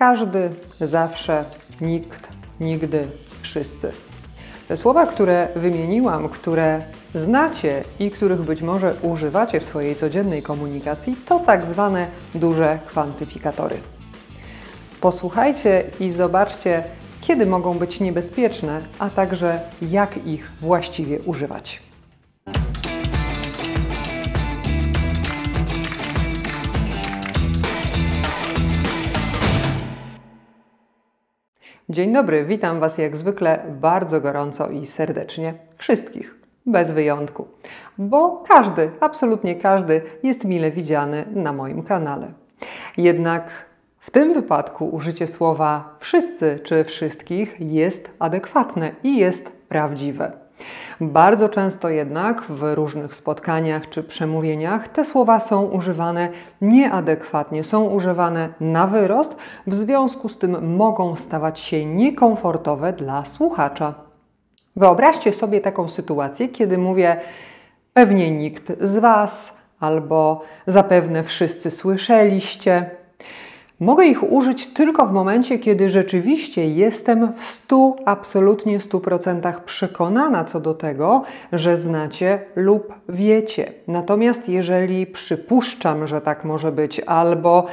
każdy, zawsze, nikt, nigdy, wszyscy. Te słowa, które wymieniłam, które znacie i których być może używacie w swojej codziennej komunikacji, to tak zwane duże kwantyfikatory. Posłuchajcie i zobaczcie, kiedy mogą być niebezpieczne, a także jak ich właściwie używać. Dzień dobry, witam Was jak zwykle bardzo gorąco i serdecznie wszystkich, bez wyjątku, bo każdy, absolutnie każdy jest mile widziany na moim kanale. Jednak w tym wypadku użycie słowa wszyscy czy wszystkich jest adekwatne i jest prawdziwe. Bardzo często jednak w różnych spotkaniach czy przemówieniach te słowa są używane nieadekwatnie, są używane na wyrost, w związku z tym mogą stawać się niekomfortowe dla słuchacza. Wyobraźcie sobie taką sytuację, kiedy mówię pewnie nikt z Was albo zapewne wszyscy słyszeliście. Mogę ich użyć tylko w momencie, kiedy rzeczywiście jestem w 100, absolutnie 100% przekonana co do tego, że znacie lub wiecie. Natomiast jeżeli przypuszczam, że tak może być, albo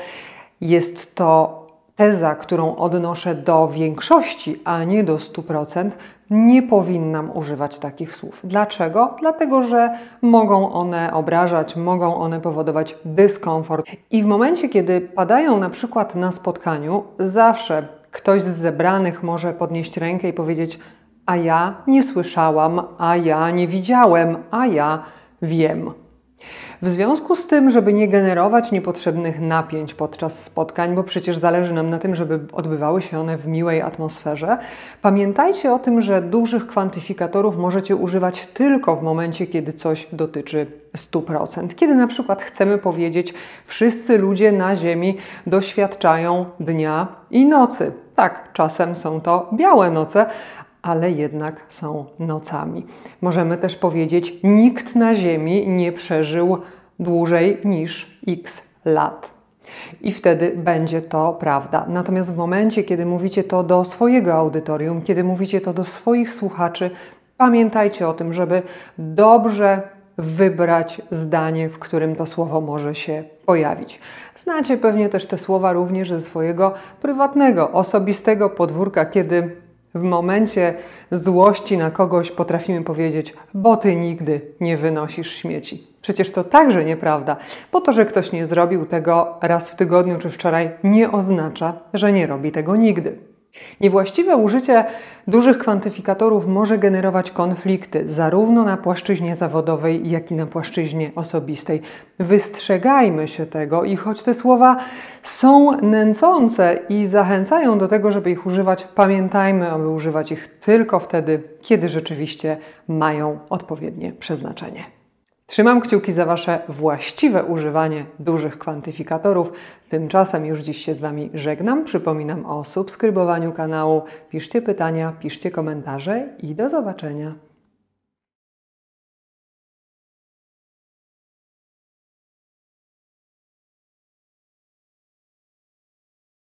jest to teza, którą odnoszę do większości, a nie do 100%, nie powinnam używać takich słów. Dlaczego? Dlatego, że mogą one obrażać, mogą one powodować dyskomfort. I w momencie, kiedy padają na przykład na spotkaniu, zawsze ktoś z zebranych może podnieść rękę i powiedzieć: A ja nie słyszałam, a ja nie widziałem, a ja wiem. W związku z tym, żeby nie generować niepotrzebnych napięć podczas spotkań, bo przecież zależy nam na tym, żeby odbywały się one w miłej atmosferze, pamiętajcie o tym, że dużych kwantyfikatorów możecie używać tylko w momencie, kiedy coś dotyczy 100%. Kiedy na przykład chcemy powiedzieć, wszyscy ludzie na Ziemi doświadczają dnia i nocy. Tak, czasem są to białe noce, ale jednak są nocami. Możemy też powiedzieć, nikt na Ziemi nie przeżył dłużej niż x lat. I wtedy będzie to prawda. Natomiast w momencie, kiedy mówicie to do swojego audytorium, kiedy mówicie to do swoich słuchaczy, pamiętajcie o tym, żeby dobrze wybrać zdanie, w którym to słowo może się pojawić. Znacie pewnie też te słowa również ze swojego prywatnego, osobistego podwórka, kiedy w momencie złości na kogoś potrafimy powiedzieć, bo ty nigdy nie wynosisz śmieci. Przecież to także nieprawda. Po to, że ktoś nie zrobił tego raz w tygodniu czy wczoraj, nie oznacza, że nie robi tego nigdy. Niewłaściwe użycie dużych kwantyfikatorów może generować konflikty zarówno na płaszczyźnie zawodowej, jak i na płaszczyźnie osobistej. Wystrzegajmy się tego i choć te słowa są nęcące i zachęcają do tego, żeby ich używać, pamiętajmy, aby używać ich tylko wtedy, kiedy rzeczywiście mają odpowiednie przeznaczenie. Trzymam kciuki za Wasze właściwe używanie dużych kwantyfikatorów. Tymczasem już dziś się z Wami żegnam. Przypominam o subskrybowaniu kanału. Piszcie pytania, piszcie komentarze i do zobaczenia.